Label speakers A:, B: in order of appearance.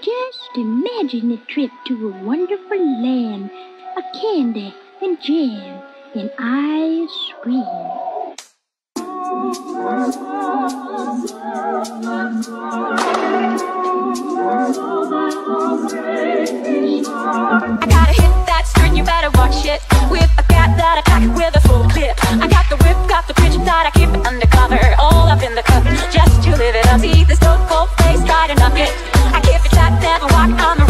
A: Just imagine the trip to a wonderful land of candy and jam and ice cream.
B: I gotta hit that string, you better watch it. With a cat that attack with a full clip. I got the whip, got the pitch that I keep undercover. All up in the cup, just to live it up. See this dope cold face, try to knock it. I'm